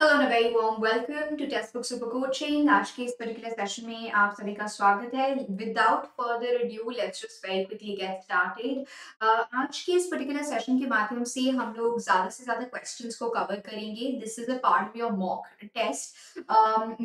Hello and very welcome to book super coaching आज के इस पर्टिकुलर सेशन में आप सभी का स्वागत है। Without further due let's just very quickly get started आज के इस पर्टिकुलर सेशन के माध्यम से हम लोग ज़्यादा से ज़्यादा क्वेश्चंस को कवर करेंगे। This is a part of your mock test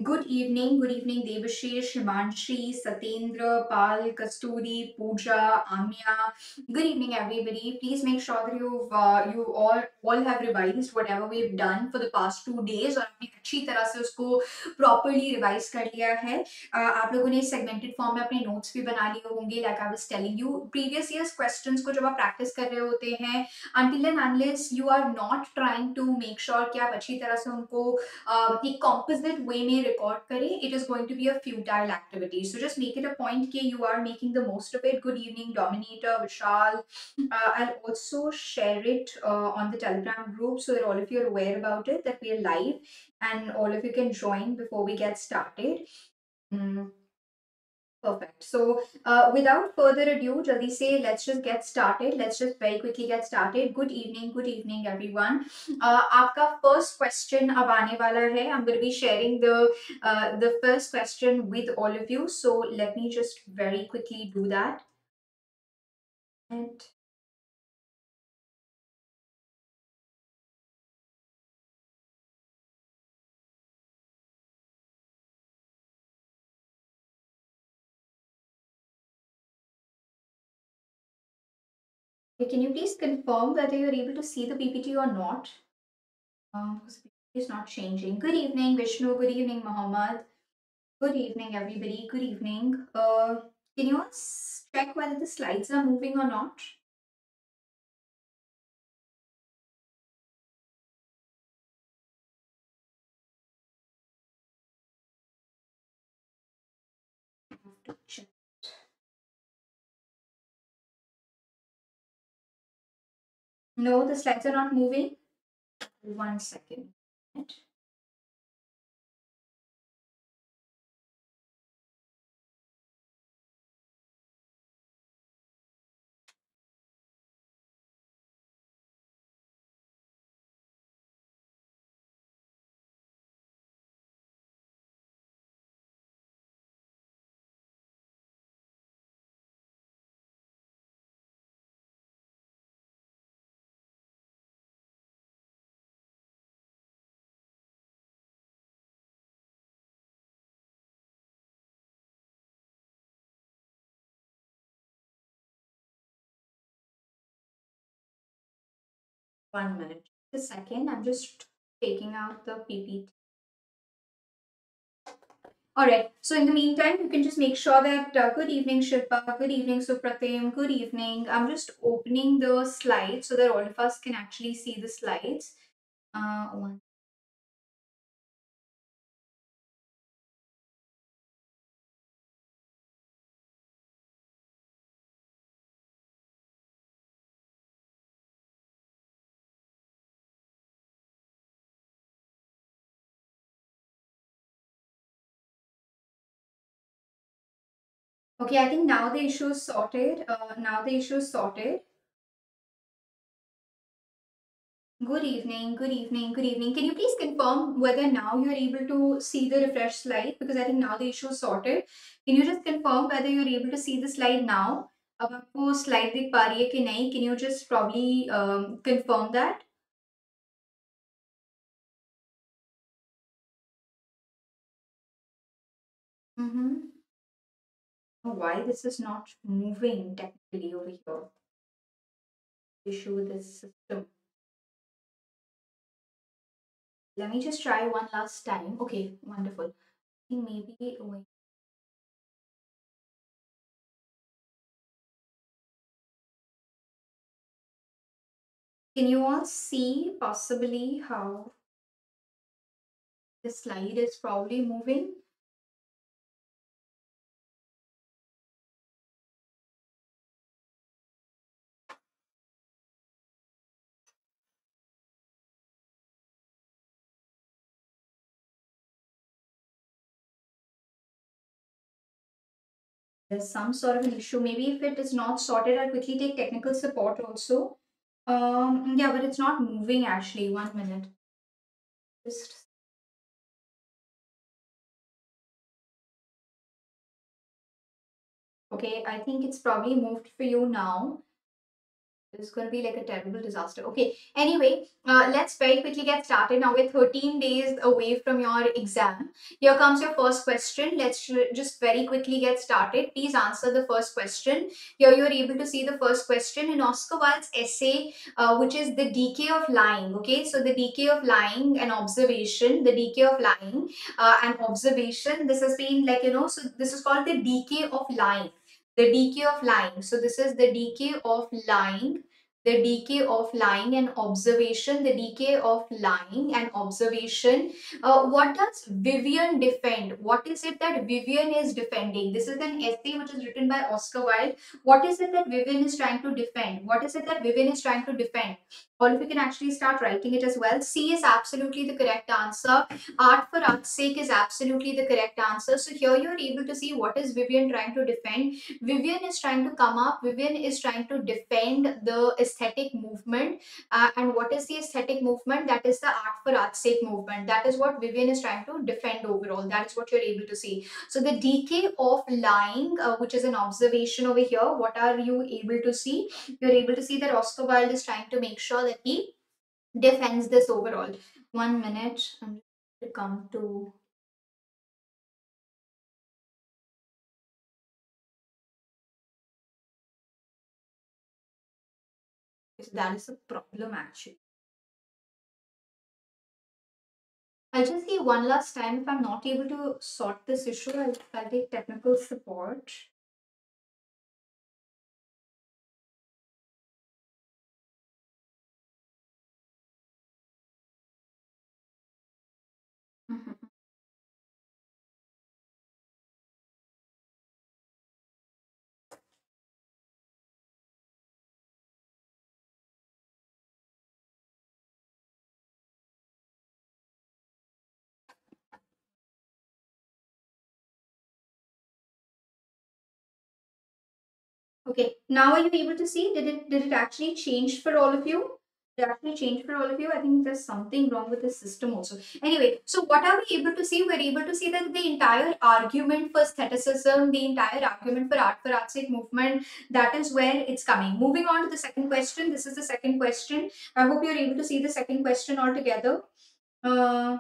good evening good evening Devashish Himanshi Satendra Pal Kasturi Pooja Amiya good evening everybody please make sure that you've uh, you all all have revised whatever we've done for the past two days और आपने अच्छी तरह से उसको properly revise कर लिया है। uh, आप लोगों ने सेगमेंटेड फॉर्म में अपने नोट्स भी बना लिए होंगे like I was telling you previous years questions को जब आप प्रैक्टिस कर रहे होते हैं until and unless you are not trying to make sure कि आप अच्छी तरह से उनको एक कॉम्पोजिट वे में रिकॉर्ड करें it is going to be a futile activity so just make it a point के you are making the most of it good evening dominator Vishal I also share it on the Telegram group so all of you aware about it that we are live and all of you can join before we get started Mm, Perfect. So, uh, without further ado, Jaldi say, let's just get started. Let's just very quickly get started. Good evening, good evening, everyone. Uh, आपका first question अब आने वाला है. I'm going to be sharing the uh, the first question with all of you. So let me just very quickly do that. And can you please confirm whether you're able to see the PPT or not? Um, because PPT is not changing. Good evening, Vishnu. Good evening, Muhammad. Good evening, everybody. Good evening. Uh, can you check whether the slides are moving or not? No, the slides are not moving. One second. One minute. A second. I'm just taking out the PPT. All right. So in the meantime, you can just make sure that uh, good evening, Shilpa. Good evening, Supratim. Good evening. I'm just opening the slides so that all of us can actually see the slides. Uh, one. Okay, I think now the issue is sorted. Uh, now the issue is sorted. Good evening, good evening, good evening. Can you please confirm whether now you're able to see the refresh slide? Because I think now the issue is sorted. Can you just confirm whether you're able to see the slide now? अब आपको slide दिख पा रही है कि नहीं? Can you just probably um, confirm that? why this is not moving technically over here? Issue this system. Let me just try one last time. Okay, wonderful. Maybe wait. Can you all see possibly how the slide is probably moving? there's some sort of an issue. Maybe if it is not sorted, I'll quickly take technical support also. Um, yeah, but it's not moving actually. One minute. Just okay i think it's probably moved for you now it's going to be like a terrible disaster. Okay, anyway, uh, let's very quickly get started. Now we're 13 days away from your exam. Here comes your first question. Let's just very quickly get started. Please answer the first question. Here you're able to see the first question in Oscar Wilde's essay, uh, which is the decay of lying. Okay, so the decay of lying and observation, the decay of lying uh, and observation. This has been like, you know, so this is called the decay of lying the decay of lying. So this is the decay of lying the decay of lying and observation, the decay of lying and observation. Uh, what does Vivian defend? What is it that Vivian is defending? This is an essay which is written by Oscar Wilde. What is it that Vivian is trying to defend? What is it that Vivian is trying to defend? Or if you can actually start writing it as well. C is absolutely the correct answer. Art for art's sake is absolutely the correct answer. So here you're able to see what is Vivian trying to defend. Vivian is trying to come up. Vivian is trying to defend the aesthetic movement. Uh, and what is the aesthetic movement? That is the art for art's sake movement. That is what Vivian is trying to defend overall. That is what you're able to see. So the decay of lying, uh, which is an observation over here, what are you able to see? You're able to see that Oscar Wilde is trying to make sure that he defends this overall. One minute, I'm going to come to that is a problem actually. I'll just see one last time if I'm not able to sort this issue, I'll, I'll take technical support. Okay, now are you able to see? Did it did it actually change for all of you? Did it actually change for all of you? I think there's something wrong with the system also. Anyway, so what are we able to see? We're able to see that the entire argument for aestheticism, the entire argument for art for art's sake movement, that is where it's coming. Moving on to the second question. This is the second question. I hope you're able to see the second question altogether. Uh,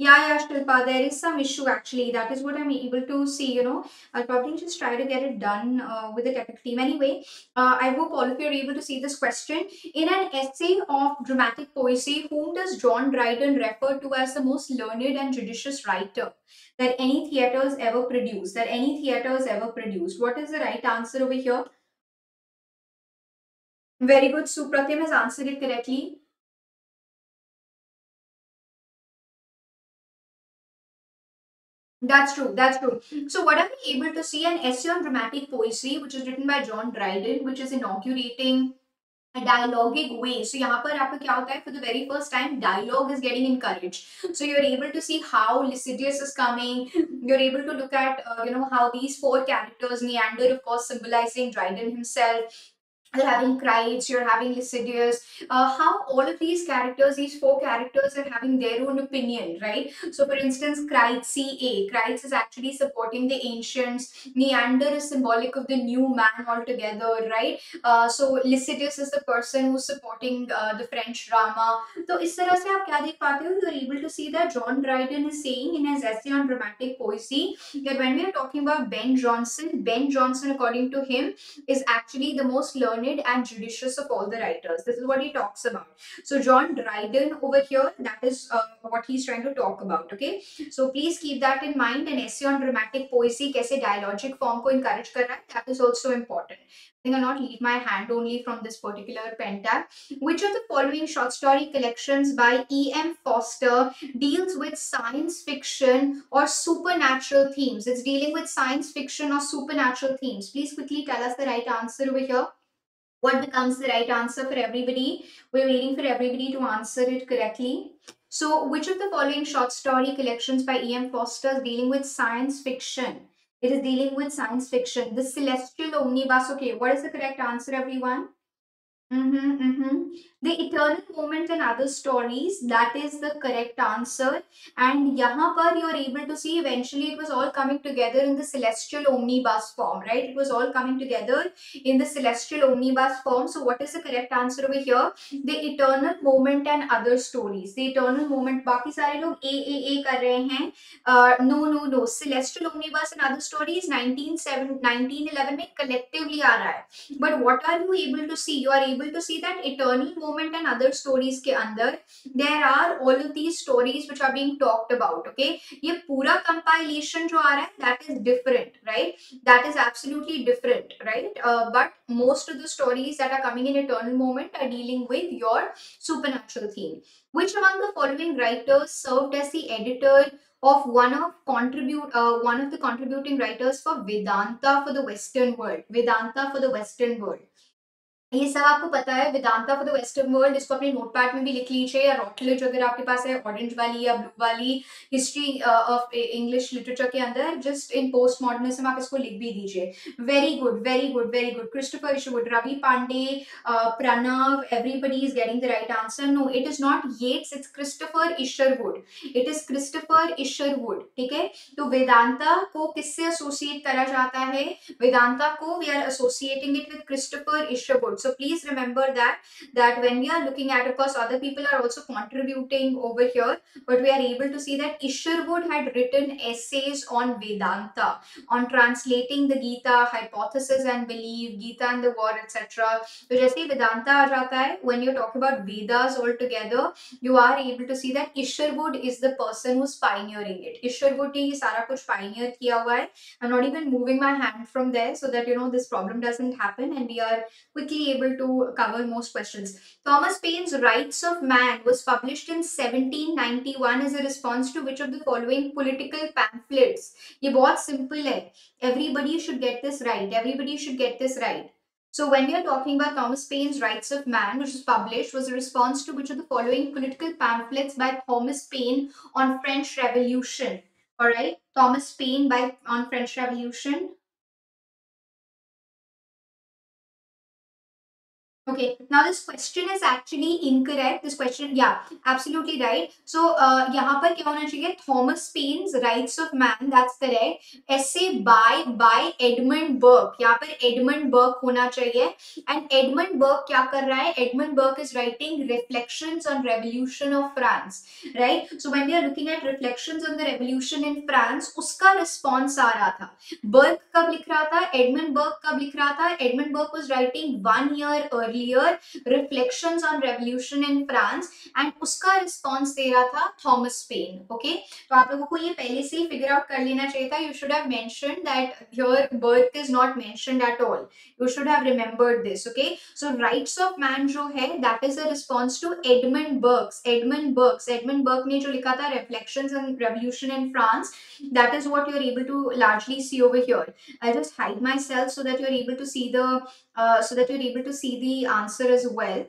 yeah, yeah, Shilpa, there is some issue actually. That is what I'm able to see, you know. I'll probably just try to get it done uh, with the technical team. Anyway, uh, I hope all of you are able to see this question. In an essay of dramatic poesy, whom does John Dryden refer to as the most learned and judicious writer that any theatres ever produced? That any theatres ever produced? What is the right answer over here? Very good. Supratim has answered it correctly. That's true. That's true. Mm-hmm. So, what are we able to see? An essay on dramatic poetry, which is written by John Dryden, which is inaugurating a dialogic way. So, यहाँ पर आपको For the very first time, dialogue is getting encouraged. So, you're able to see how Lisideius is coming. You're able to look at, uh, you know, how these four characters, Neander, of course, symbolizing Dryden himself, you're having Crites. you're having Lisideius, uh, how all of these characters, these four characters are having their own opinion, right? So for instance, Crites, C.A. Crites is actually supporting the ancients. Neander is symbolic of the new man altogether, right? Uh, so Lisideius is the person who's supporting uh, the French drama. So is this se? You're able to see that John Dryden is saying in his essay on dramatic poesy that when we are talking about Ben Jonson, Ben Jonson, according to him, is actually the most learned learned and judicious of all the writers. This is what he talks about. So John Dryden over here, that is uh, what he's trying to talk about. Okay. So please keep that in mind. An essay on dramatic poesy, kaise dialogic form ko encourage kar raha that is also important. I think I'll not leave my hand only from this particular pen tab. Which of the following short story collections by E.M. Forster deals with science fiction or supernatural themes? It's dealing with science fiction or supernatural themes. Please quickly tell us the right answer over here what becomes the right answer for everybody? We're waiting for everybody to answer it correctly. So, which of the following short story collections by E.M. Forster is dealing with science fiction? It is dealing with science fiction. The Celestial Omnibus. Okay, what is the correct answer, everyone? Mm-hmm, mm-hmm. The eternal moment and other stories, that is the correct answer. And यहाँ पर you're able to see eventually it was all coming together in the celestial omnibus form, right? It was all coming together in the celestial omnibus form. So what is the correct answer over here? The eternal moment and other stories. The eternal moment, बाकी सारे लोग A A A कर रहे हैं. Uh, no no no. Celestial omnibus and other stories 1911 1911 में collectively आ रहा है. But what are you able to see? You are able able to see that eternal moment and other stories के अंदर there are all of these stories which are being talked about okay ये पूरा compilation जो आ रहा है that is different right that is absolutely different right uh, but most of the stories that are coming in eternal moment are dealing with your supernatural theme which among the following writers served as the editor of one of contribute uh, one of the contributing writers for Vedanta for the Western world. Vedanta for the Western world. ये सब आपको पता है, Vedanta for the Western World इसको अपने notepad में भी लिख लीजिए, या रॉटलेज अगर आपके पास है ऑरेंज वाली या ब्लू वाली हिस्ट्री ऑफ़ इंग्लिश लिटरेचर के अंदर जस्ट इन पोस्ट मॉडर्निज्म आप इसको लिख भी दीजिए। Very good very good very good Christopher Isherwood Ravi Pandey Pranav everybody is getting the right answer no it is not Yeats it's Christopher Isherwood it is Christopher Isherwood ठीक है? तो वेदांता को किससे एसोसिएट करा जाता है? वेदांता को we are associating it with Christopher Isherwood So please remember that, that when we are looking at, of course, other people are also contributing over here, but we are able to see that Isherwood had written essays on Vedanta, on translating the Gita, hypothesis and belief, Gita and the war, etc. So just Vedanta aa when you talk about Vedas altogether, you are able to see that Isherwood is the person who's pioneering it. Isherwood ne ye kuch pioneer kiya hua hai. I'm not even moving my hand from there so that, you know, this problem doesn't happen and we are quickly able to cover most questions. Thomas Paine's Rights of Man was published in 1791 as a response to which of the following political pamphlets? ये बहुत simple है. Everybody should get this right. Everybody should get this right. So when we are talking about Thomas Paine's Rights of Man, which was published, was a response to which of the following political pamphlets by Thomas Paine on French Revolution. All right, Thomas Paine by on French Revolution. Okay, now this question is actually incorrect. This question, yeah, absolutely right. So, uh, यहाँ पर क्या होना चाहिए? Thomas Paine's Rights of Man, that's correct. Essay by by Edmund Burke. यहाँ पर Edmund Burke होना चाहिए. And Edmund Burke क्या कर रहा है? Edmund Burke is writing Reflections on Revolution of France, right? So when we are looking at Reflections on the Revolution in France, उसका response आ रहा था. Burke कब लिख रहा था? Edmund Burke कब लिख रहा था? Edmund Burke was writing one year early earlier reflections on revolution in France and उसका response दे रहा था Thomas Paine okay तो आप लोगों को ये पहले से ही figure out कर लेना चाहिए था you should have mentioned that here birth is not mentioned at all you should have remembered this okay so rights of man जो है that is a response to Edmund Burke's Edmund Burke's Edmund Burke ने जो लिखा था reflections on revolution in France that is what you're able to largely see over here I'll just hide myself so that you're able to see the uh, so that you're able to see the answer is well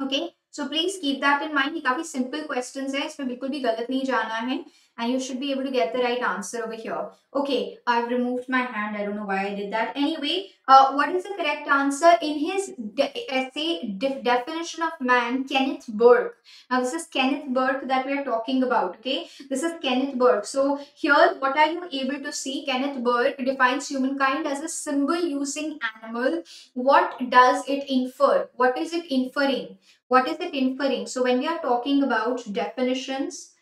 okay so please keep that in mind ये काफ़ी simple question है, इसमें बिल्कुल भी गलत नहीं जाना है। And you should be able to get the right answer over here. Okay, I've removed my hand. I don't know why I did that. Anyway, uh, what is the correct answer? In his de essay, de Definition of Man, Kenneth Burke. Now, this is Kenneth Burke that we are talking about, okay? This is Kenneth Burke. So, here, what are you able to see? Kenneth Burke defines humankind as a symbol using animal. What does it infer? What is it inferring? What is it inferring? So, when we are talking about definitions,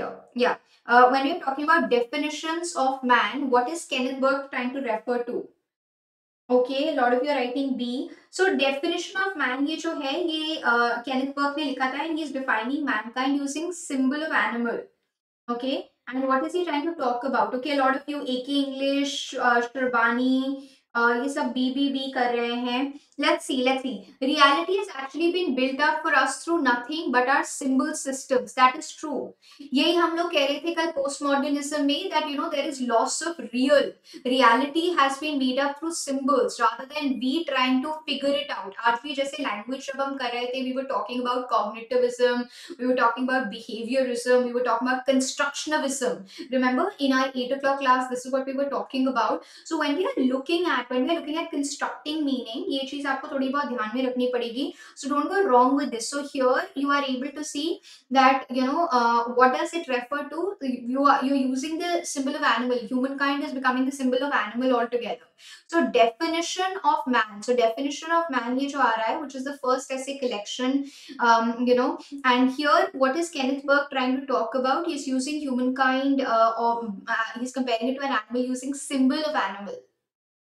here. Yeah. Uh, when we're talking about definitions of man, what is Kenneth Burke trying to refer to? Okay Lord of your writing be so definition of man ये जो है ये Kenneth uh, ने लिखा था and he is defining mankind using symbol of animal okay and what is he trying to talk about okay Lord of you A K English Sharbani ये सब B B B कर रहे हैं let's see let's see reality has actually been built up for us through nothing but our symbol systems that is true यही हम लोग कह रहे थे कल postmodernism में that you know there is loss of real reality has been made up through symbols rather than we trying to figure it out आज भी जैसे language जब हम कर रहे थे we were talking about cognitivism we were talking about behaviorism we were talking about constructionism remember in our 8 o'clock class this is what we were talking about so when we are looking at when we are looking at constructing meaning ये चीज आपको थोड़ी बहुत ध्यान में रखनी पड़ेगी। So don't go wrong with this so here you are able to see that you know what does it refer to you are you using the symbol of animal human kind is becoming the symbol of animal all together so definition of man so definition of man ये जो आ रहा है which is the first essay collection you know and here what is Kenneth work trying to talk about is using human kind comparing to an animal using symbol of animal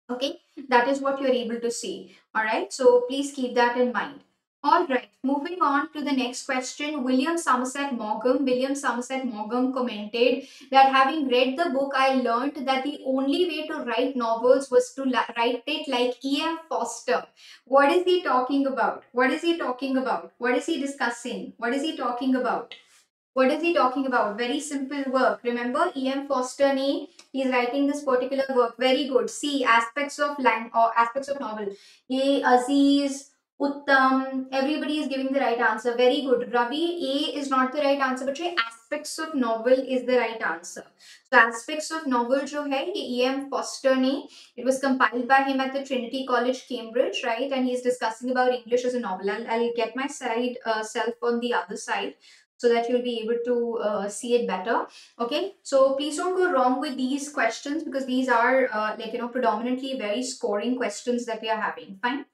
okay? That is what you're able to see all right so please keep that in mind all right, moving on to the next question. William Somerset Maugham. William Somerset Maugham commented that having read the book, I learned that the only way to write novels was to write it like E.M. Forster. What is he talking about? What is he talking about? What is he discussing? What is he talking about? What is he talking about? Very simple work. Remember, E.M. Forster ne, he's writing this particular work. Very good. See, aspects of lang or aspects of novel. A. Aziz, Uttam, everybody is giving the right answer. Very good. Ravi, A is not the right answer, but aspects of novel is the right answer. So aspects of novel jo hai, E.M. Forster ne, it was compiled by him at the Trinity College, Cambridge, right? And he's discussing about English as a novel. I'll, I'll get my side uh, self on the other side so that you'll be able to uh, see it better okay so please don't go wrong with these questions because these are uh, like you know predominantly very scoring questions that we are having fine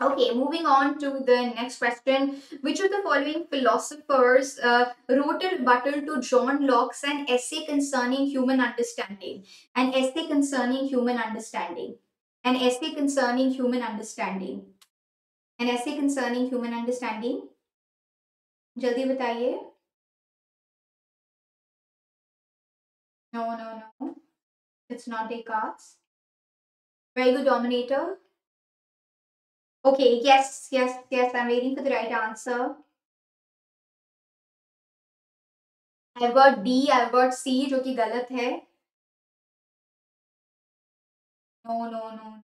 Okay, moving on to the next question. Which of the following philosophers uh, wrote a rebuttal to John Locke's an essay concerning human understanding? An essay concerning human understanding. An essay concerning human understanding. An essay concerning human understanding. जल्दी बताइए। No no no it's not a cars very good dominator okay yes yes yes I am waiting for the right answer I got D I got C जो कि गलत है। No no no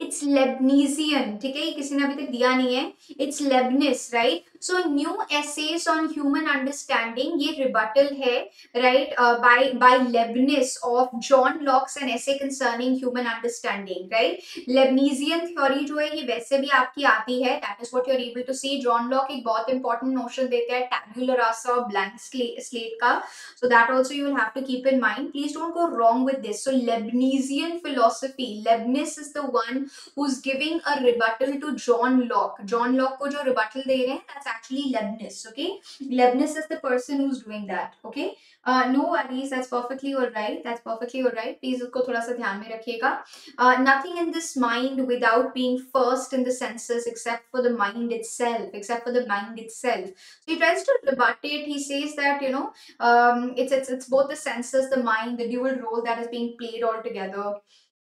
it's Leibnizian ठीक है? किसी ने अभी तक दिया नहीं है। It's Leibniz right so new essays on human understanding ये रिबटल है right by by Leibniz of John Locke's an essay concerning human understanding right Leibnizian theory जो है, ये वैसे भी आपकी आती है that is what you are able to see John Locke एक बहुत इंपॉर्टेंट नोशन देते हैं टैबुलर रासा ब्लैंक स्लेट का. So that also you will have to keep in mind please don't go wrong with this so Leibnizian philosophy Leibniz is the one who's giving a rebuttal to John Locke. John Locke को जो rebuttal दे रहे हैं that's actually Leibniz. Okay, Leibniz is the person who's doing that. Okay, uh, no worries, that's perfectly all right. That's perfectly all right. Please उसको थोड़ा सा ध्यान में रखिएगा. Uh, nothing in this mind without being first in the senses except for the mind itself. Except for the mind itself. So he tries to rebut it. He says that you know um, it's it's it's both the senses, the mind, the dual role that is being played all together.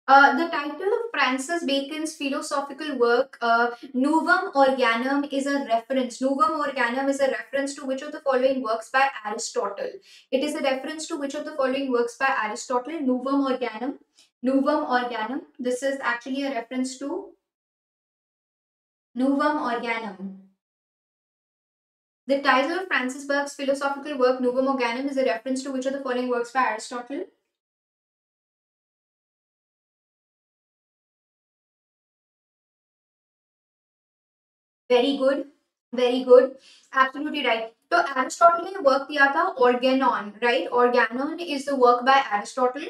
Uh, the title of Francis Bacon's philosophical work, uh, Novum Organum, is a reference. Novum Organum is a reference to which of the following works by Aristotle? It is a reference to which of the following works by Aristotle? Novum Organum. Novum Organum. This is actually a reference to Novum Organum. The title of Francis Burke's philosophical work, Novum Organum, is a reference to which of the following works by Aristotle? Very good very good absolutely right तो Aristotle ने work किया था Organon right Organon is the work by Aristotle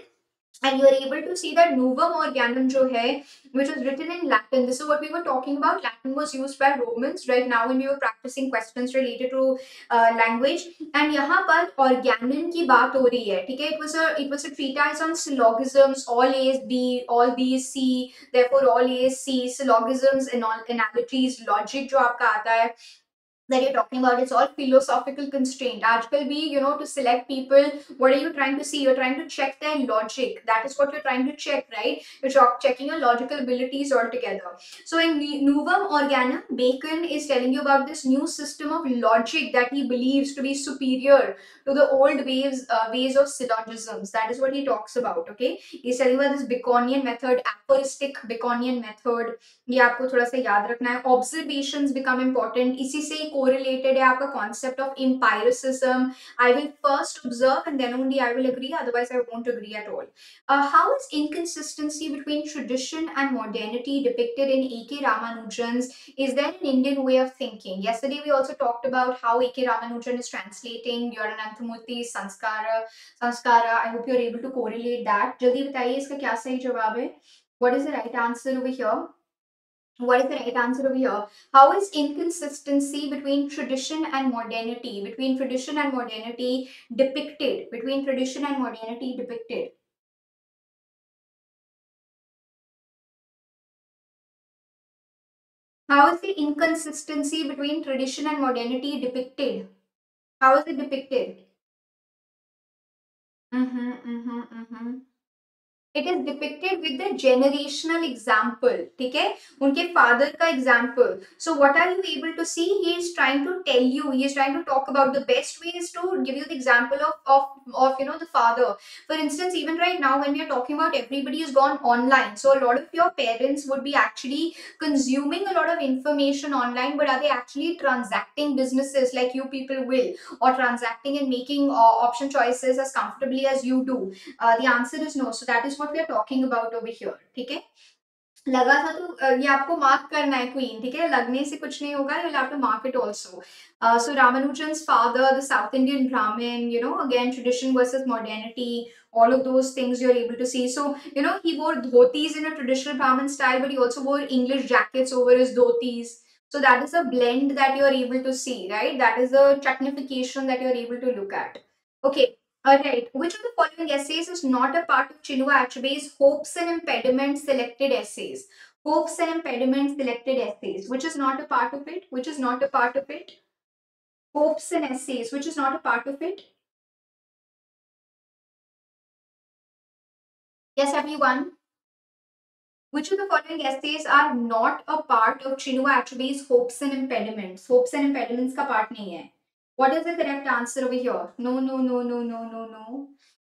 And you are able to see that novum organum jo hai which was written in latin this is what we were talking about latin was used by romans right now when we were practicing questions related to uh, language and yahan par organon ki baat ho rahi hai theek hai it was a it was a treatise on syllogisms all a is b all b is c therefore all a is c syllogisms and all analogies logic jo aapka aata hai that you're talking about it's all philosophical constraint article b you know to select people what are you trying to see you're trying to check their logic that is what you're trying to check right you're checking your logical abilities altogether so in novum organum bacon is telling you about this new system of logic that he believes to be superior to the old ways uh, ways of syllogisms that is what he talks about okay he's telling about this baconian method aphoristic baconian method ये आपको थोड़ा सा याद रखना है observations become important इसी से Correlated है आपका concept of empiricism. I will first observe and then only I will agree. Otherwise, I won't agree at all. Uh, how is inconsistency between tradition and modernity depicted in A.K. Ramanujan's? Is there an Indian way of thinking? Yesterday, we also talked about how A.K. Ramanujan is translating Yorananthamurthi's Sanskara. Sanskara. I hope you're able to correlate that. जल्दी बताइए इसका क्या सही जवाब है? What is the right answer over here? What is the right answer over here? How is inconsistency between tradition and modernity, between tradition and modernity depicted? Between tradition and modernity depicted? How is the inconsistency between tradition and modernity depicted? How is it depicted? Mm-hmm, mm-hmm, mm-hmm. It is depicted with the generational example ठीक है उनके father का example so what are you able to see he is trying to tell you he is trying to talk about the best way is to give you the example of of of you know the father for instance even right now when we are talking about everybody is gone online so a lot of your parents would be actually consuming a lot of information online but are they actually transacting businesses like you people will or transacting and making uh, option choices as comfortably as you do uh, the answer is no so that is what we are talking about over here ठीक है लगा था तो ये आपको mark करना है queen ठीक है लगने से कुछ नहीं होगा you'll have to mark it also uh, so Ramanujan's father the South Indian Brahmin you know again tradition versus modernity all of those things you're able to see so you know he wore dhotis in a traditional Brahmin style but he also wore English jackets over his dhotis so that is a blend that you're able to see right that is a technification that you're able to look at okay Alright, which of the following essays is not a part of Chinua Achebe's Hopes and Impediments selected essays? Hopes and Impediments selected essays. Which is not a part of it? Which is not a part of it? Hopes and essays. Which is not a part of it? Yes, everyone. Which of the following essays are not a part of Chinua Achebe's Hopes and Impediments? Hopes and Impediments का part नहीं है. What is the correct answer over here? No, no, no, no, no, no, no.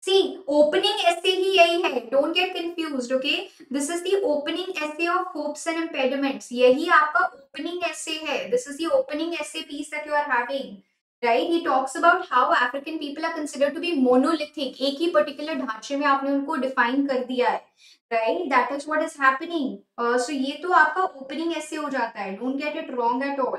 See, opening essay ही यही है. Don't get confused, okay? This is the opening essay of hopes and impediments. यही आपका opening essay है. This is the opening essay piece that you are having. Right? He talks about how African people are considered to be monolithic. एक ही particular ढांचे में आपने उनको define कर दिया है. Right? That is what is happening. Uh, so ये तो आपका opening essay हो जाता है. Don't get it wrong at all.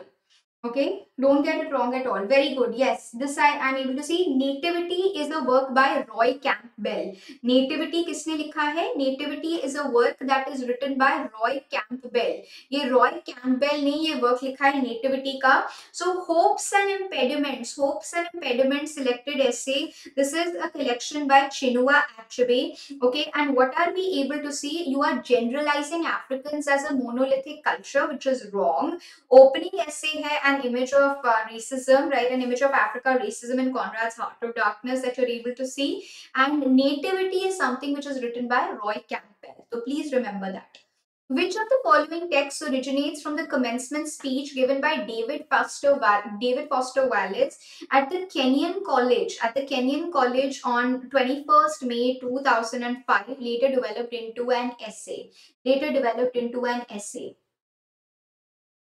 Okay, don't get it wrong at all. Very good. Yes, this I am able to see. Nativity is a work by Roy Campbell. Nativity किसने लिखा है? Nativity is a work that is written by Roy Campbell. ये Roy Campbell ने ये work लिखा है Nativity का. So hopes and impediments, hopes and impediments selected essay. This is a collection by Chinua Achebe. Okay, and what are we able to see? You are generalizing Africans as a monolithic culture, which is wrong. Opening essay है an image of uh, racism, right? An image of Africa racism in Conrad's Heart of Darkness that you're able to see. And nativity is something which is written by Roy Campbell. So please remember that. Which of the following texts originates from the commencement speech given by David Foster, David Foster Wallace at the Kenyon College, at the Kenyon College on 21st May 2005, later developed into an essay, later developed into an essay.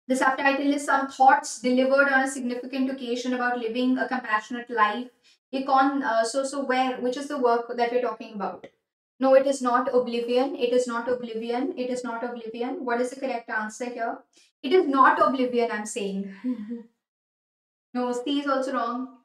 The subtitle is Some Thoughts Delivered on a Significant Occasion About Living a Compassionate Life. Econ, uh, so, so where, which is the work that we're talking about? No, it is not Oblivion. It is not Oblivion. It is not Oblivion. What is the correct answer here? It is not Oblivion, I'm saying. no, C is also wrong.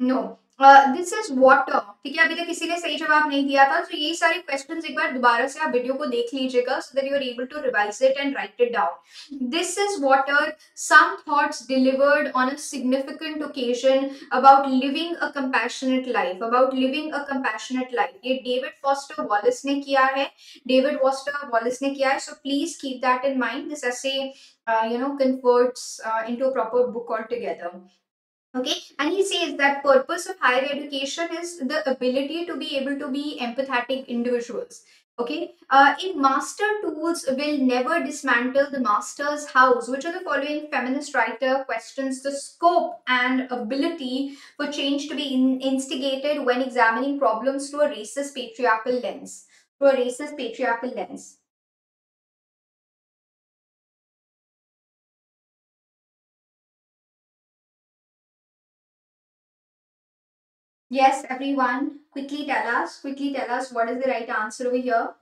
No this is water ठीक है, अभी तक किसी ने सही जवाब नहीं दिया था तो ये सारे क्वेश्चंस एक बार दोबारा से आप वीडियो को देख लीजिएगा so that you are able to revise it and write it down this is water some thoughts delivered on a significant occasion about living a compassionate life about living a compassionate life ये David Foster Wallace ने किया है. David Foster Wallace ने किया है so please keep that in mind this ऐसे you know converts into a proper book all together okay and he says that purpose of higher education is the ability to be able to be empathetic individuals Okay, uh, in master tools will never dismantle the master's house. Which of the following feminist writer questions the scope and ability for change to be in instigated when examining problems through a racist patriarchal lens? Through a racist patriarchal lens. Yes, everyone, quickly tell us, quickly tell us what is the right answer over here.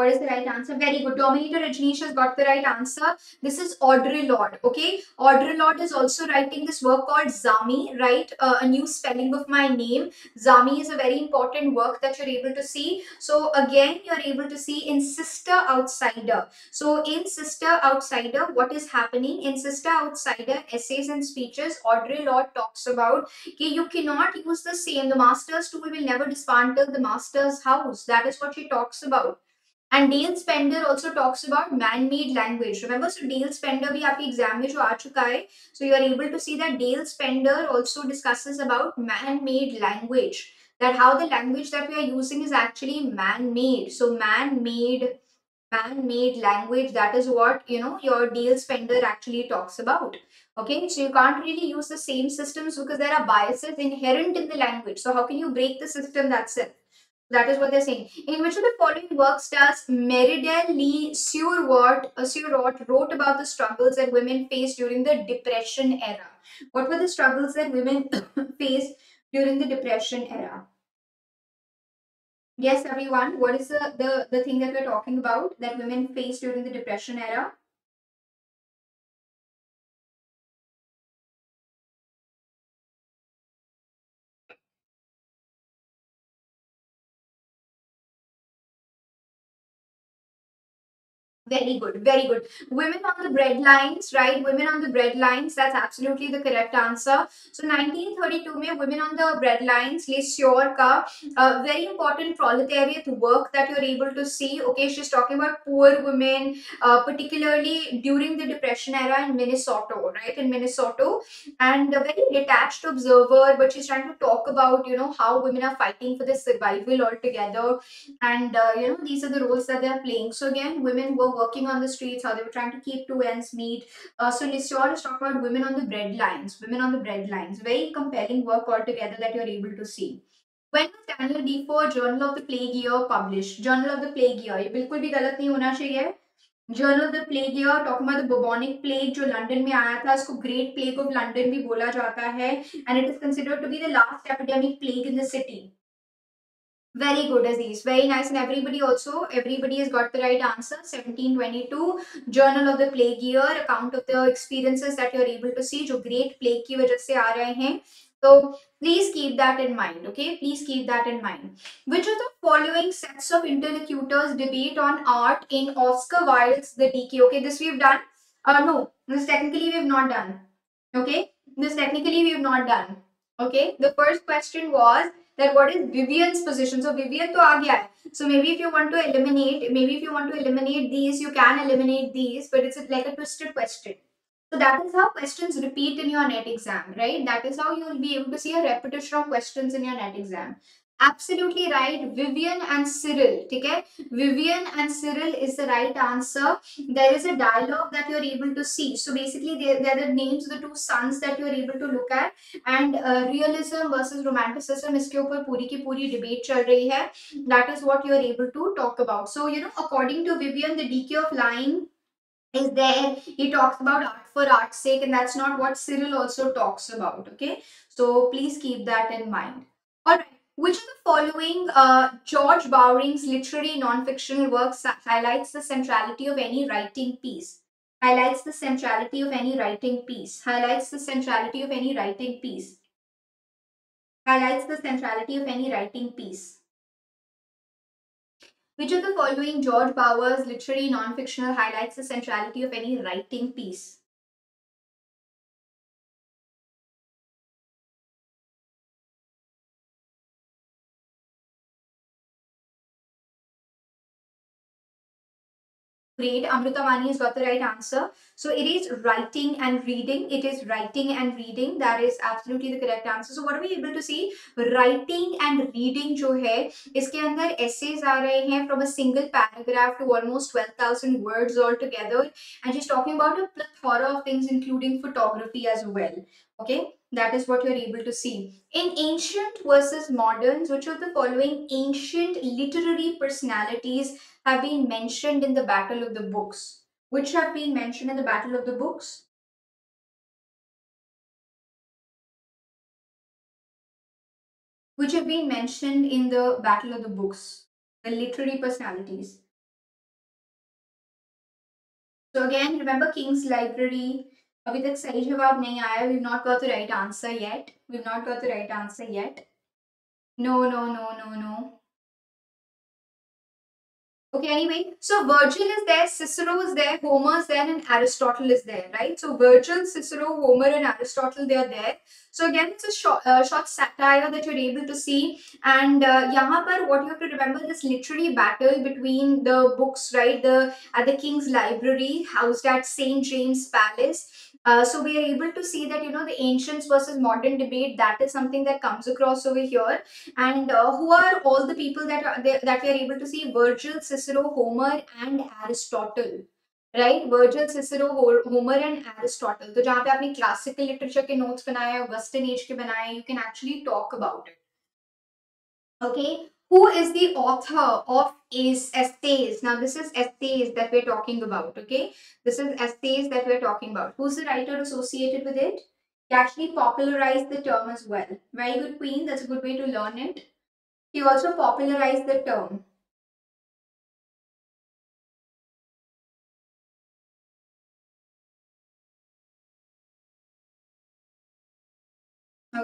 What is the right answer? Very good. Dominator Rajneesh has got the right answer. This is Audre Lorde. Okay. Audre Lorde is also writing this work called Zami, right? Uh, a new spelling of my name. Zami is a very important work that you're able to see. So again, you're able to see in Sister Outsider. So in Sister Outsider, what is happening? In Sister Outsider, essays and speeches, Audre Lorde talks about okay, you cannot use the same. The master's tool will never dismantle the master's house. That is what she talks about. And Dale Spender also talks about man-made language. Remember, so Dale Spender, we have exam में So आ चुका है so you are able to see that Dale Spender also discusses about man that how the language that we are using is actually man-made. So man-made, man-made language, that is what, you know, your Dale Spender actually talks about. Okay, so you can't really use the same systems because there are biases inherent in the language. So how can you break the system that's it? That is what they're saying. In which of the following works does Meridel Le Sueur, uh, wrote about the struggles that women faced during the Depression era? What were the struggles that women faced during the Depression era? Yes, everyone. What is the, the, the thing that we're talking about that women faced during the Depression era? Very good, very good. Women on the bread lines, right? Women on the bread lines, that's absolutely the correct answer. So 1932 में women on the bread lines, Les ka uh, very important proletariat work that you're able to see. Okay, she's talking about poor women, uh, particularly during the Depression era in Minnesota, right? In Minnesota, and a very detached observer, but she's trying to talk about, you know, how women are fighting for their survival altogether, and uh, you know, these are the roles that they're playing. So again, women were working on the streets, how they were trying to keep two ends meet. Uh, so Lisior is talking about women on the bread lines, women on the bread lines. Very compelling work altogether that you're able to see. When was Daniel Defoe Journal of the Plague Year published? Journal of the Plague Year. ये बिल्कुल भी गलत नहीं होना चाहिए. Journal of the Plague Year talking about the bubonic plague जो London में आया था इसको Great Plague of London भी बोला जाता है and it is considered to be the last epidemic plague in the city. Very good, Aziz. Very nice. And everybody also, everybody has got the right answer. 1722, Journal of the Plague Year, account of the experiences that you're able to see, जो Great Plague की वजह से आ रहे हैं. So please keep that in mind, okay? Please keep that in mind. Which of the following sets of interlocutors debate on art in Oscar Wilde's The Decay? Okay, this we've done. Uh, no, this technically we have not done. Okay, this technically we have not done. Okay, the first question was that what is Vivian's position. So Vivian to aa. So maybe if you want to eliminate, maybe if you want to eliminate these, you can eliminate these, but it's like a twisted question. So that is how questions repeat in your net exam, right? That is how you will be able to see a repetition of questions in your net exam absolutely right vivian and cyril okay? Vivian and cyril is the right answer. There is a dialogue that you're able to see. So basically they're, they're the names the two sons that you're able to look at. And uh, realism versus romanticism iske upar puri ki puri debate chal rahi hai. That is what you're able to talk about. So you know according to vivian the decay of lying is there. He talks about art for art's sake and that's not what cyril also talks about okay? So please keep that in mind. All right. Which of the following uh, George Bowring's literary non-fictional works highlights the centrality of any writing piece? Highlights the centrality of any writing piece. Highlights the centrality of any writing piece. Highlights the centrality of any writing piece. Which of the following George Bowers literary non-fictional highlights the centrality of any writing piece? Great. Amrutamani has got the right answer. So it is writing and reading. It is writing and reading. That is absolutely the correct answer. So what are we able to see? Writing and reading जो है इसके अंदर essays आ रहे हैं from a single paragraph to almost 12,000 words altogether. And she's talking about a plethora of things including photography as well. Okay that is what you're able to see. In ancient versus moderns, which of the following ancient literary personalities have been mentioned in the Battle of the Books? Which have been mentioned in the Battle of the Books? Which have been mentioned in the Battle of the Books? The literary personalities. So again, remember King's Library, अभी तक सही जवाब नहीं आया we not got the right answer yet we not got the right answer yet no no no no no Okay, anyway, so Virgil is there, Cicero is there, Homer is there, and Aristotle is there, right? So Virgil, Cicero, Homer, and Aristotle, they are there. So again, it's a short, uh, short satire that you're able to see. And uh, what you have to remember, this literary battle between the books, right? The At the King's Library, housed at St. James Palace Uh, so we are able to see that you know the ancients versus modern debate that is something that comes across over here and uh, who are all the people that are they, that we are able to see virgil cicero homer and aristotle right virgil cicero homer and aristotle तो जहाँ पे आपने classical literature के notes बनाए Augustan age के बनाए you can actually talk about it okay who is the author of is essays now this is essays that we're talking about okay? This is essays that we're talking about. Who's the writer associated with it? He actually popularized the term as well. Very good queen. That's a good way to learn it. He also popularized the term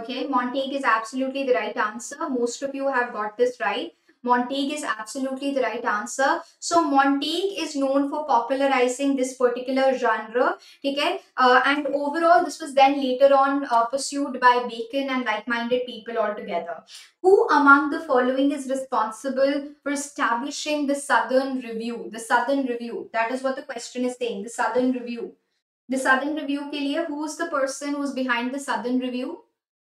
Okay, Montague is absolutely the right answer. Most of you have got this right. Montague is absolutely the right answer. So Montague is known for popularizing this particular genre. Okay, uh, and overall this was then later on uh, pursued by Bacon and like-minded people altogether. Who among the following is responsible for establishing the Southern Review? The Southern Review. That is what the question is saying. The Southern Review. The Southern Review ke liye, who's the person who's behind the Southern Review?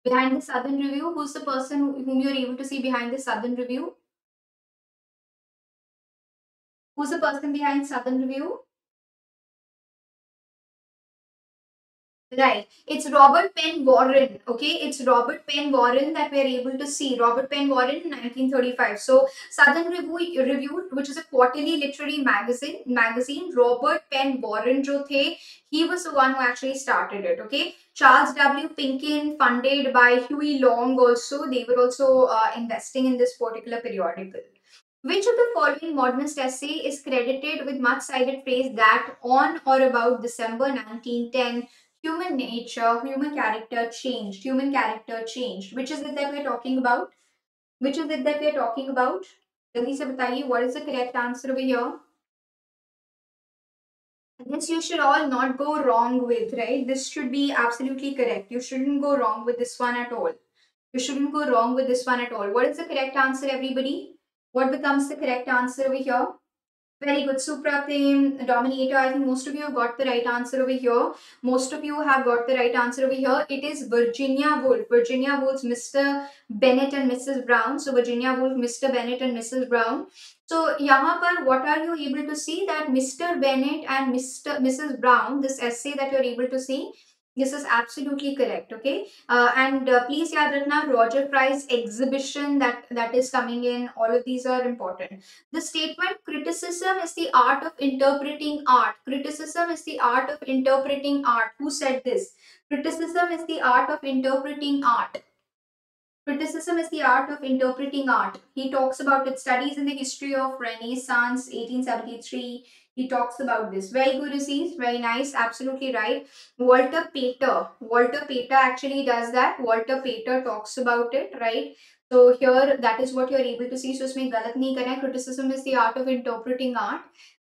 Behind the Southern Review? Who's the person whom you're able to see behind the Southern Review? Who's the person behind Southern Review? Right. It's Robert Penn Warren. Okay. It's Robert Penn Warren that we're able to see. Robert Penn Warren in 1935. So Southern Review, Review which is a quarterly literary magazine, magazine, Robert Penn Warren jo the, he was the one who actually started it. Okay. Charles W. Pipkin, funded by Huey Long also. They were also uh, investing in this particular periodical. Which of the following modernist essay is credited with much cited phrase that on or about December 1910 human nature, human character changed, human character changed. Which is it that we're talking about? Which is it that we're talking about? जल्दी से बताइए what is the correct answer over here? This you should all not go wrong with, right? This should be absolutely correct. You shouldn't go wrong with this one at all. You shouldn't go wrong with this one at all. What is the correct answer, everybody? What becomes the correct answer over here? Very good. Supratim, Dominator. I think most of you have got the right answer over here. Most of you have got the right answer over here. It is Virginia Woolf. Virginia Woolf's Mr. Bennet and Mrs. Brown. So Virginia Woolf, Mr. Bennet and Mrs. Brown. So यहाँ पर what are you able to see that Mr. Bennet and Mr. Mrs. Brown, this essay that you're able to see, this is absolutely correct, okay? Uh, and uh, please yaad Roger Fry's exhibition that, that is coming in, all of these are important. The statement, criticism is the art of interpreting art. Criticism is the art of interpreting art. Who said this? Criticism is the art of interpreting art. Criticism is the art of interpreting art. He talks about its studies in the history of Renaissance, 1873, he talks about this. Very good, Aziz. Very nice. Absolutely right. Walter Pater. Walter Pater actually does that. Walter Pater talks about it, right? So here, that is what you're able to see. So, usme galat nahi karna. Criticism is the art of interpreting art.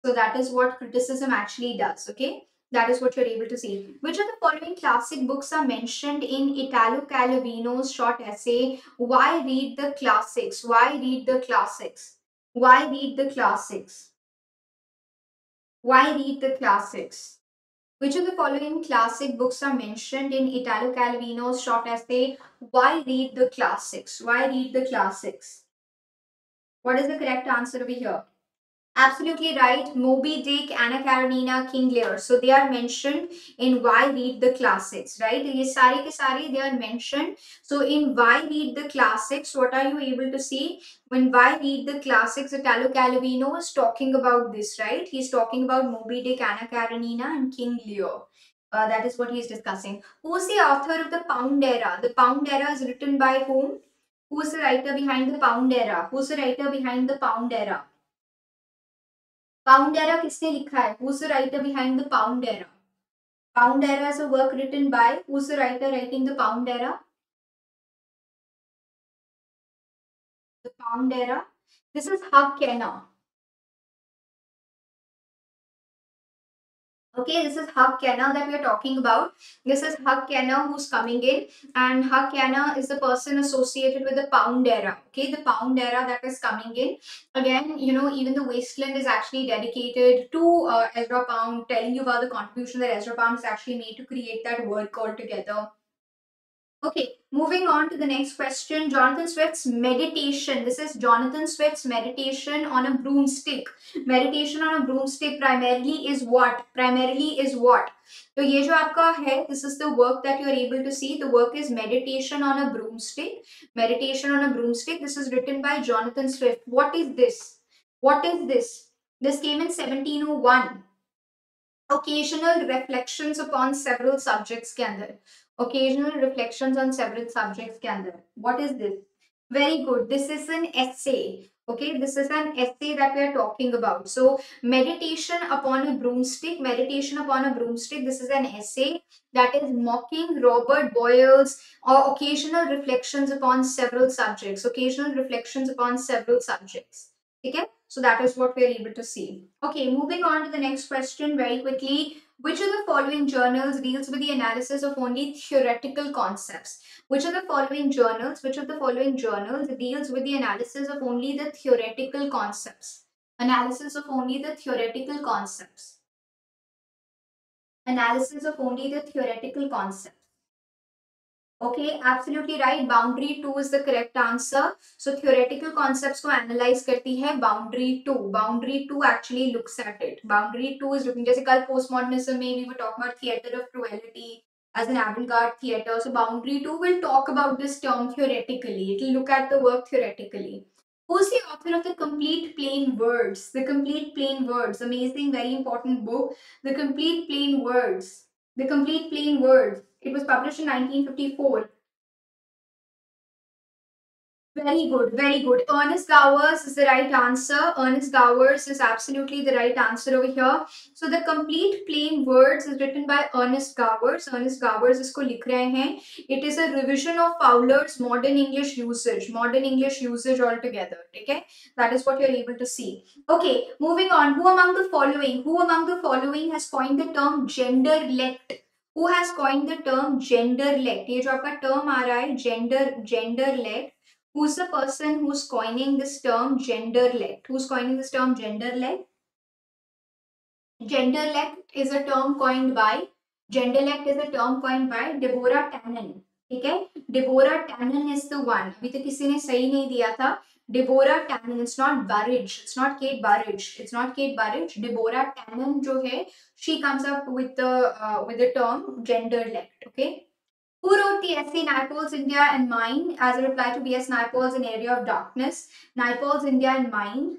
So that is what criticism actually does, okay? That is what you're able to see. Which of the following classic books are mentioned in Italo Calvino's short essay, Why Read the Classics? Why Read the Classics? Why Read the Classics? Why read the classics? Which of the following classic books are mentioned in Italo Calvino's short essay, Why Read the Classics? Why read the classics? What is the correct answer over here? Absolutely right. Moby Dick, Anna Karenina, King Lear. So they are mentioned in Why Read the Classics, right? Sare ke sare they are mentioned. So in Why Read the Classics, what are you able to see? When Why Read the Classics, Italo Calvino is talking about this, right? He's talking about Moby Dick, Anna Karenina, and King Lear. Uh, that is what he is discussing. Who is the author of the Pound Era? The Pound Era is written by whom? Who is the writer behind the Pound Era? Who's the writer behind the Pound Era? Pound Era किसने लिखा है? उस writer behind the Pound Era Pound Era so work written by उस writer writing the Pound Era the Pound Era this is Hugh Kenner Okay, this is Hugh Kenner that we are talking about. This is Hugh Kenner who's coming in, and Hugh Kenner is the person associated with the Pound era. Okay, the Pound era that is coming in. Again, you know, even the Wasteland is actually dedicated to uh, Ezra Pound, telling you about the contribution that Ezra Pound has actually made to create that work altogether. Okay, moving on to the next question. Jonathan Swift's meditation. This is Jonathan Swift's meditation on a broomstick. Meditation on a broomstick primarily is what? Primarily is what? तो ये जो आपका है this is the work that you are able to see. The work is meditation on a broomstick. Meditation on a broomstick. This is written by Jonathan Swift. What is this? What is this? This came in 1701. Occasional reflections upon several subjects के अंदर occasional reflections on several subjects के अंदर what is this very good this is an essay okay this is an essay that we are talking about so meditation upon a broomstick meditation upon a broomstick this is an essay that is mocking robert boyle's or occasional reflections upon several subjects occasional reflections upon several subjects okay So that is what we are able to see okay moving on to the next question very quickly which of the following journals deals with the analysis of only theoretical concepts? Which of the following journals, which of the following journals deals with the analysis of only the theoretical concepts? Analysis of only the theoretical concepts. Analysis of only the theoretical concepts. Okay absolutely right boundary two is the correct answer so theoretical concept को analyse करती है boundary two boundary two actually looks at it boundary two is looking जैसे कल post modernism में we were talk about theatre of cruelty as an avant-garde theatre so boundary two will talk about this term theoretically it look at the work theoretically Who's the author of the complete plain words? The complete plain words, amazing, very important book. The complete plain words. The complete plain words. It was published in 1954. Very good, very good. Ernest Gowers is the right answer. Ernest Gowers is absolutely the right answer over here. So the complete plain words is written by Ernest Gowers. Ernest Gowers isko likh rahe hain. It is a revision of Fowler's modern English usage. Modern English usage altogether. Okay, that is what you're able to see. Okay, moving on. Who among the following? Who among the following has coined the term gender-lect? Who has coined the term gender-lect? ये जो आपका term आ रहा है gender gender-lect. Who's the person who's coining this term gender-lect? Who's coining this term gender-lect? Gender-lect is a term coined by gender-lect is a term coined by Deborah Tannen. ठीक है Deborah Tannen is the one अभी तो किसी ने सही नहीं दिया था Deborah Tannen. It's not Burridge. It's not Kate Burridge. It's not Kate Burridge. Deborah Tannen जो है, she comes up with the uh, with the term gender-lect. Okay. Who wrote the essay Naipaul's India and Mine as a reply to V.S. Naipaul's An Area of Darkness? Naipaul's India and Mine.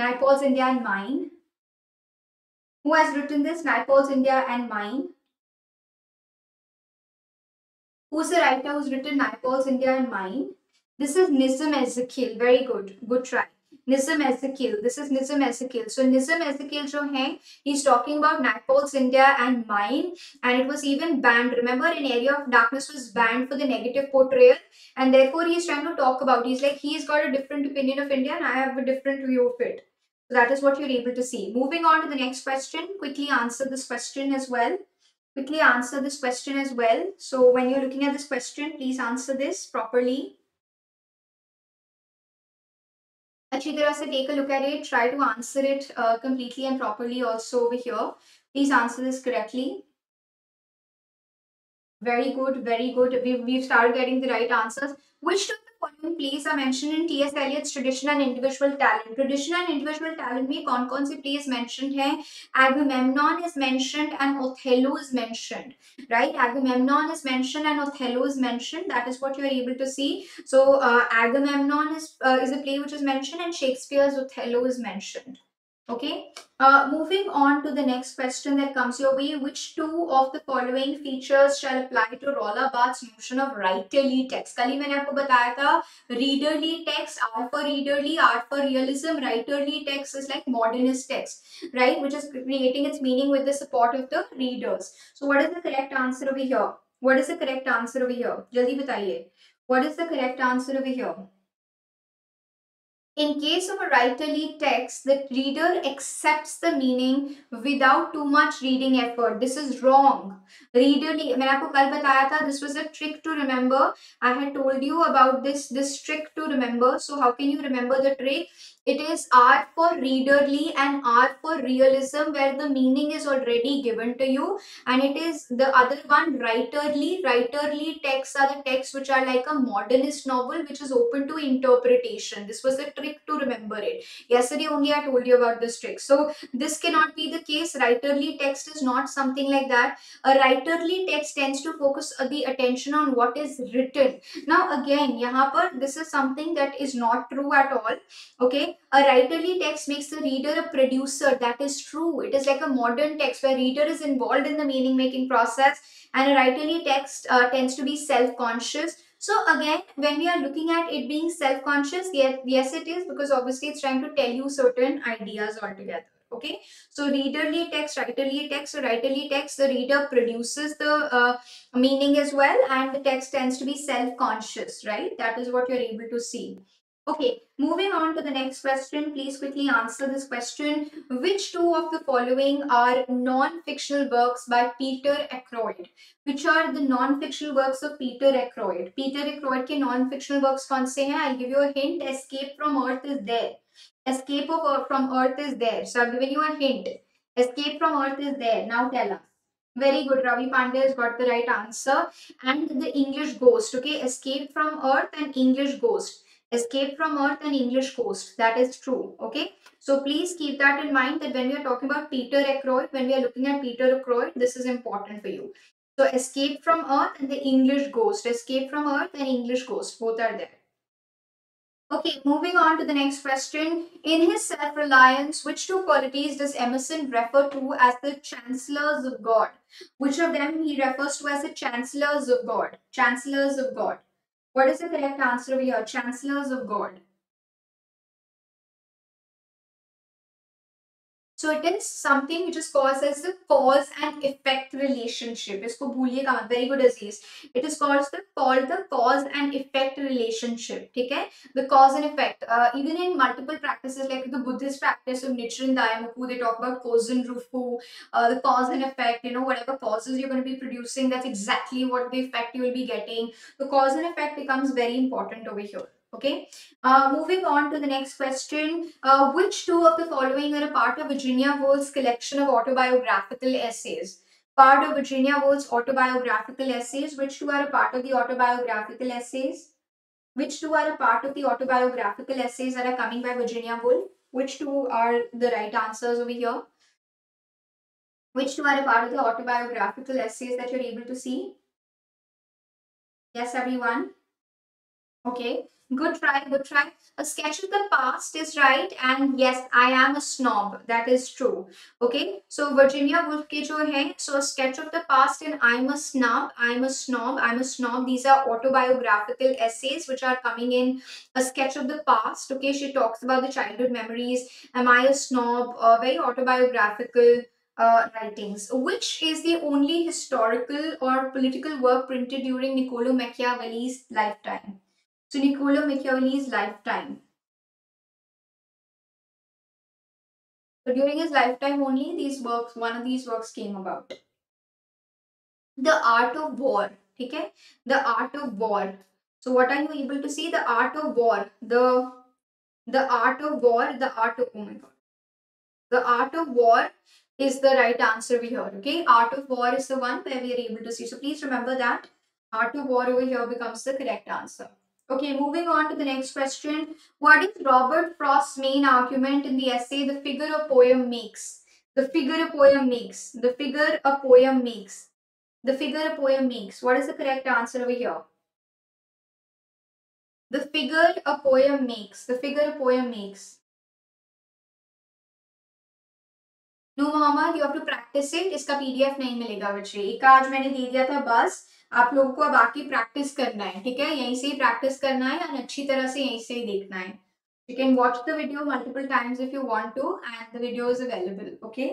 Naipaul's India and Mine. Who has written this? Naipaul's India and Mine. Who's the writer who's written Naipaul's India and Mine? This is Nissim Ezekiel. Very good. Good try. Nissim Ezekiel. This is Nissim Ezekiel. So Nissim Ezekiel jo hai, he's talking about Naipaul's India and mine and it was even banned. Remember an area of darkness was banned for the negative portrayal and therefore he's trying to talk about, he's like, he's got a different opinion of India and I have a different view of it. So that is what you're able to see. Moving on to the next question. Quickly answer this question as well. Quickly answer this question as well. So when you're looking at this question, please answer this properly. Actually, there is to take a look at it, try to answer it uh, completely and properly also over here. Please answer this correctly. Very good, very good. We've, we've started getting the right answers. Which took of the following plays are mentioned in T.S. Eliot's Tradition and Individual Talent? Tradition and Individual Talent में कौन कौन से plays mentioned हैं? Agamemnon is mentioned and Othello is mentioned, right? Agamemnon is mentioned and Othello is mentioned. That is what you are able to see. So uh, Agamemnon is uh, is a play which is mentioned and Shakespeare's Othello is mentioned. Okay. Uh, moving on to the next question that comes your way, which two of the following features shall apply to Roland Barthes' notion of writerly text? कल ही readerly text, R for readerly, R for realism, writerly text is like modernist text, right? Which is creating its meaning with the support of the readers. So what is the correct answer over here? What is the correct answer over here? Jaldi What is the correct answer over here? In case of a writerly text, the reader accepts the meaning without too much reading effort. This is wrong. Readerly, मैंने आपको कल बताया था, this was a trick to remember. I had told you about this, this trick to remember. So how can you remember the trick? It is art for readerly and art for realism where the meaning is already given to you. And it is the other one, writerly. Writerly texts are the texts which are like a modernist novel which is open to interpretation. This was the trick to remember it. Yesterday only I told you about this trick. So this cannot be the case. Writerly text is not something like that. A writerly text tends to focus the attention on what is written. Now again, par, this is something that is not true at all. Okay a writerly text makes the reader a producer. That is true. It is like a modern text where reader is involved in the meaning making process and a writerly text uh, tends to be self-conscious. So again, when we are looking at it being self-conscious, yes, yes it is because obviously it's trying to tell you certain ideas altogether. Okay, so readerly text, writerly text, so writerly text, the reader produces the uh, meaning as well and the text tends to be self-conscious, right? That is what you're able to see. Okay, moving on to the next question. Please quickly answer this question. Which two of the following are non-fictional works by Peter Ackroyd? Which are the non-fictional works of Peter Ackroyd? Peter Ackroyd के non-fictional works कौन से हैं? I'll give you a hint. Escape from Earth is there. Escape of Earth from Earth is there. So I've given you a hint. Escape from Earth is there. Now tell us. Very good. Ravi Pandey has got the right answer. And the English Ghost. Okay, Escape from Earth and English Ghost escape from earth and english ghost. That is true okay? So please keep that in mind that when we are talking about peter ackroyd when we are looking at peter ackroyd this is important for you. So escape from earth and the english ghost. Escape from earth and english ghost. Both are there. Okay moving on to the next question. In his self-reliance which two qualities does emerson refer to as the chancellors of god? Which of them he refers to as the chancellors of god? Chancellors of god what is the correct answer over here? Chancellors of God. So it is something which is caused as the cause and effect relationship. इसको भूलिएगा मत. Very good Aziz. It is called the called the cause and effect relationship. ठीक है? The cause and effect. Uh, even in multiple practices like the Buddhist practice of Nichiren Daimoku, they talk about kozen rufu, uh, the cause and effect. You know, whatever causes you're going to be producing, that's exactly what the effect you will be getting. The cause and effect becomes very important over here. Okay, uh, moving on to the next question. Uh, which two of the following are a part of Virginia Woolf's collection of autobiographical essays? Part of Virginia Woolf's autobiographical essays. Which two are a part of the autobiographical essays? Which two are a part of the autobiographical essays that are coming by Virginia Woolf? Which two are the right answers over here? Which two are a part of the autobiographical essays that you're able to see? Yes, everyone? Okay. Good try, good try. A sketch of the past is right and yes, I am a snob. That is true. Okay. So Virginia Woolf ke jo hai, so a sketch of the past and I'm a snob, I'm a snob, I'm a snob. These are autobiographical essays which are coming in a sketch of the past. Okay. She talks about the childhood memories. Am I a snob? Uh, very autobiographical uh, writings. Which is the only historical or political work printed during Niccolo Machiavelli's lifetime? So Niccolo Machiavelli's lifetime. So during his lifetime only these works, one of these works came about. The Art of War. Okay? The Art of War. So what are you able to see? The Art of War. The The art of war, the art of, oh my god. The art of war is the right answer we heard. Okay, art of war is the one where we are able to see. So please remember that art of war over here becomes the correct answer. Okay, moving on to the next question. What is Robert Frost's main argument in the essay The Figure a Poem Makes? The figure a poem makes. The figure a poem makes. The figure a poem makes. What is the correct answer over here? The figure a poem makes. The figure a poem makes. No Mohammad you have to practice it इसका PDF नहीं मिलेगा बच्चे एक आज मैंने दे दिया था बस आप लोगों को अब आके प्रैक्टिस करना है, ठीक है? यहीं से ही प्रैक्टिस करना है और अच्छी तरह से यहीं से ही देखना है। You can watch the video multiple times if you want to and available okay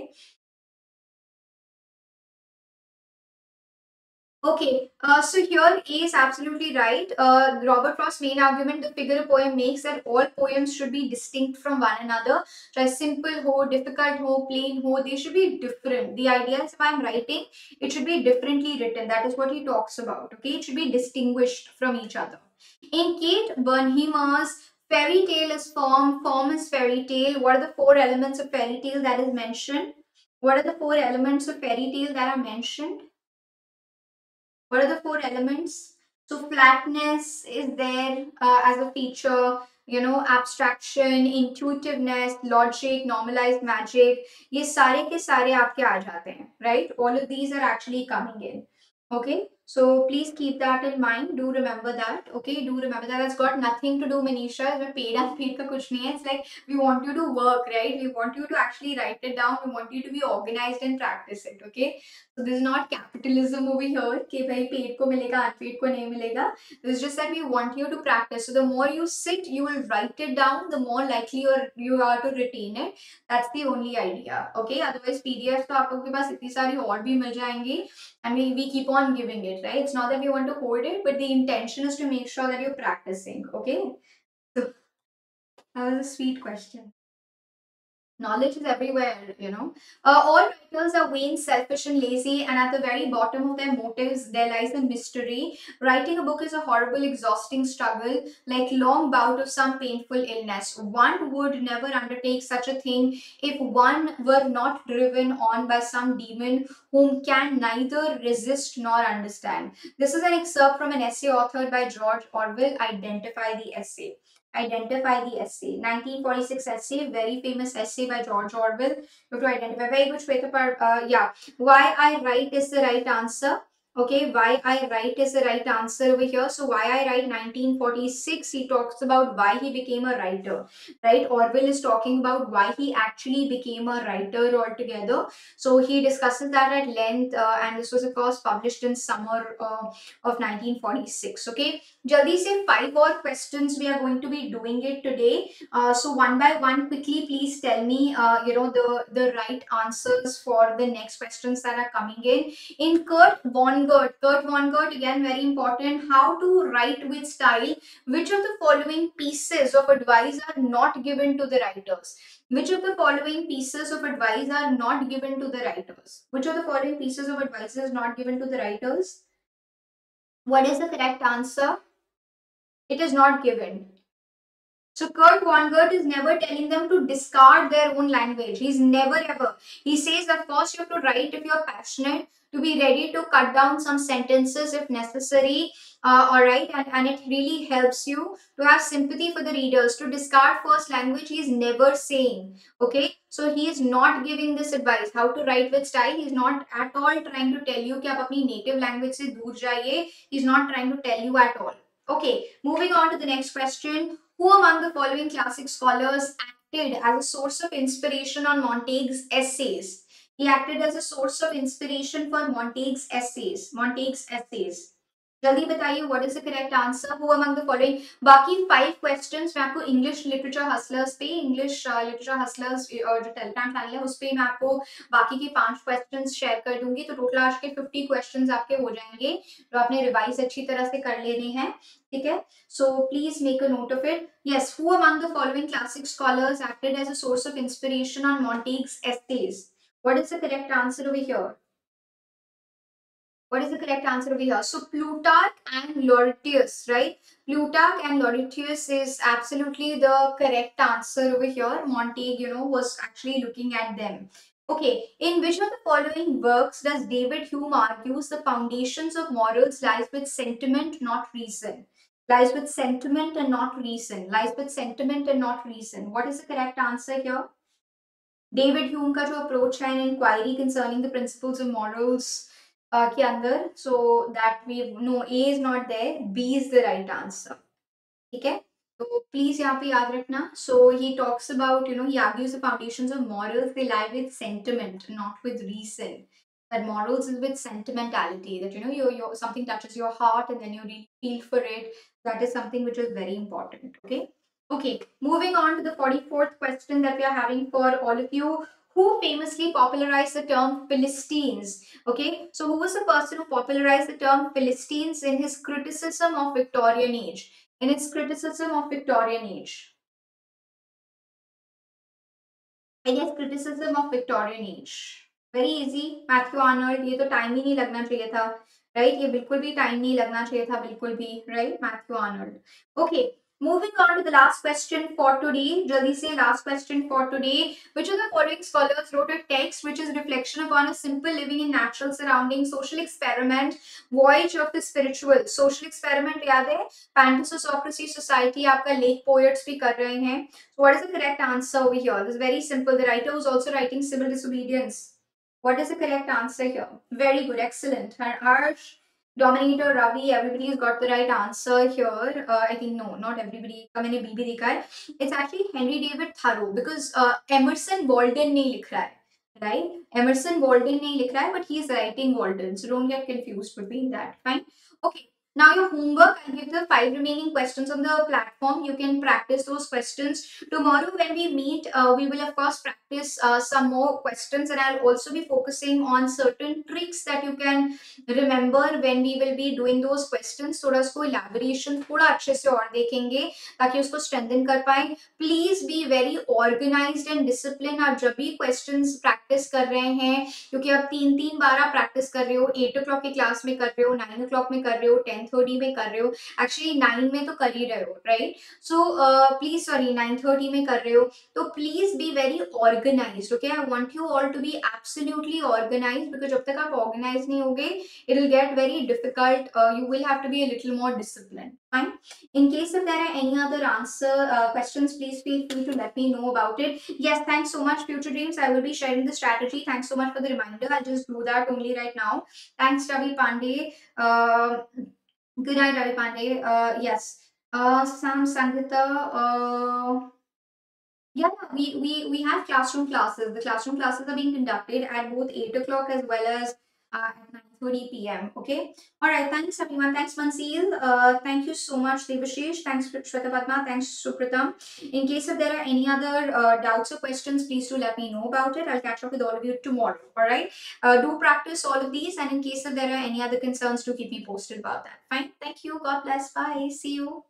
Okay, uh, so here A is absolutely right. Uh, Robert Frost's main argument, the figure poem makes that all poems should be distinct from one another. So simple ho, difficult ho, plain ho, they should be different. The idea is if I'm writing, it should be differently written. That is what he talks about. Okay, it should be distinguished from each other. In Kate Bernheimer's fairy tale is form, form is fairy tale. What are the four elements of fairy tale that is mentioned? What are the four elements of fairy tale that are mentioned? What are the four elements? So flatness is there uh, as a feature, you know, abstraction, intuitiveness, logic, normalized magic. ये सारे के सारे आपके आ जाते हैं, right? All of these are actually coming in. Okay, so please keep that in mind. Do remember that. Okay, do remember that. That's got nothing to do, Manisha. With paid and paid ka kuch nahi hai. It's like we want you to work, right? We want you to actually write it down. We want you to be organized and practice it. Okay, so this is not capitalism over here. कि भाई paid को मिलेगा unpaid को नहीं मिलेगा. This is just that we want you to practice. So the more you sit, you will write it down. The more likely you are you are to retain it. That's the only idea. Okay. Otherwise PDF तो आप लोगों के पास इतनी सारी और भी मिल जाएंगी and we, we keep on giving it right? It's not that we want to hold it but the intention is to make sure that you're practicing okay? So that was a sweet question knowledge is everywhere you know. Uh, all writers are vain selfish and lazy and at the very bottom of their motives there lies a mystery. Writing a book is a horrible exhausting struggle like long bout of some painful illness. One would never undertake such a thing if one were not driven on by some demon whom can neither resist nor understand. This is an excerpt from an essay authored by george orwell identify the essay identify the essay. 1946 essay, very famous essay by George Orwell. You have to identify. Very good, Shweta. Uh, yeah. Why I write is the right answer. Okay, why I write is the right answer over here. So why I write 1946, he talks about why he became a writer, right? Orwell is talking about why he actually became a writer altogether. So he discusses that at length uh, and this was of course published in summer uh, of 1946. Okay, Jaldi say five more questions we are going to be doing it today. Uh, so one by one, quickly please tell me, uh, you know, the, the right answers for the next questions that are coming in. In Kurt von Vonnegut. Kurt Vonnegut, again very important. How to write with style. Which of the following pieces of advice are not given to the writers? Which of the following pieces of advice are not given to the writers? Which of the following pieces of advice is not given to the writers? What is the correct answer? It is not given. So Kurt Vonnegut is never telling them to discard their own language. He's never ever. He says that first you have to write if you're passionate, to be ready to cut down some sentences if necessary. Uh, all right, and, and it really helps you to have sympathy for the readers, to discard first language he's never saying. Okay, so he is not giving this advice how to write with style. He's not at all trying to tell you that you native language. He's not trying to tell you at all. Okay, moving on to the next question. Who among the following classic scholars acted as a source of inspiration on Montague's essays? He acted as a source of inspiration for Montague's essays. Montague's essays. जल्दी बताइए what is the correct answer who among the following बाकी five questions मैं आपको English literature hustlers पे English literature hustlers जो Telegram channel है, उस पे मैं आपको बाकी के पाँच क्वेश्चंस शेयर कर दूँगी। तो टोटल आज के फिफ्टी क्वेश्चंस आपके हो जाएँगे, जो आपने रिवाइज अच्छी तरह से कर लेने हैं, ठीक है? So please make a note of it yes who among the following classic scholars acted as a source of inspiration on Montague's stage what is the correct answer over here What is the correct answer over here? So Plutarch and Laurentius, right? Plutarch and Laurentius is absolutely the correct answer over here. Montague, you know, was actually looking at them. Okay, in which of the following works does David Hume argues the foundations of morals lies with sentiment, not reason? Lies with sentiment and not reason. Lies with sentiment and not reason. What is the correct answer here? David Hume का जो approach है inquiry concerning the principles of morals के अंदर so that we know A is not there be is the right answer ठीक है तो please यहाँ पे याद रखना सो he talks about you know he argues the foundations of morals they lie with sentiment not with reason that morals is with sentimentality that you know you you something touches your heart and then you really feel for it that is something which is very important okay okay moving on to the 44th question that we are having for all of you who famously popularized the term Philistines. Okay, so who was the person who popularized the term Philistines in his criticism of Victorian age? In its criticism of Victorian age. In his criticism of Victorian age. Very easy. Matthew Arnold. ये तो time ही नहीं लगना चाहिए था. Right? ये बिल्कुल भी time नहीं लगना चाहिए था बिल्कुल भी. Right? Matthew Arnold. Okay. Moving on to the last question for today, jaldi se last question for today. Which of the following scholars wrote a text which is reflection upon a simple living in natural surroundings, social experiment, voyage of the spiritual, social experiment याद है Pantisocracy Society आपका lake poets भी are रहे हैं. So what is the correct answer over here? This is very simple. The writer was also writing civil disobedience. What is the correct answer here? Very good, excellent. Harsh. Dominator, Ravi, everybody's got the right answer here. Uh, I think no, not everybody. मैंने B भी देखा है. It's actually Henry David Thoreau because uh, Emerson Walden नहीं लिख रहा है, right? Emerson Walden नहीं लिख रहा है, but he is writing Walden, so don't get confused between that. Fine. Okay. Now your homework, I'll give the five remaining questions on the platform. You can practice those questions. Tomorrow when we meet, uh, we will of course practice uh, some more questions and I'll also be focusing on certain tricks that you can remember when we will be doing those questions. थोड़ा उसको elaboration थोड़ा अच्छे से और देखेंगे ताकि उसको strengthen कर पाए. Please be very organized and disciplined. आप जब भी questions practice कर रहे हैं क्योंकि आप तीन तीन बार practice कर रहे हो 8 o'clock की class में कर रहे हो 9 o'clock में कर रहे हो 10 थर्टी में कर रहे हो एक्चुअली नाइन में तो कर ही रहे हो right so please sorry nine thirty में कर रहे हो तो please be very organise okay I want you all to be absolutely organise because जब तक आप ऑर्गेनाइज नहीं होगे it will get very difficult you will have to be a little more discipline fine in case if there are any other answer uh, questions please feel free to let me know about it yes thanks so much future dreams i will be sharing the strategy thanks so much for the reminder i'll just do that only right now thanks ravi pandey uh, Good night, Ravi Pandey. Uh, yes. Uh, Sam Sangita. Uh, yeah, we, we, we have classroom classes. The classroom classes are being conducted at both 8 o'clock as well as uh, at 9.30 p.m. Okay. All right. Thanks, everyone. Thanks, Mansil. Uh, thank you so much, Devashish. Thanks, Shweta Padma. Thanks, Supratam. In case if there are any other uh, doubts or questions, please do let me know about it. I'll catch up with all of you tomorrow. All right. Uh, do practice all of these. And in case if there are any other concerns, do keep me posted about that. Fine. Thank you. God bless. Bye. See you.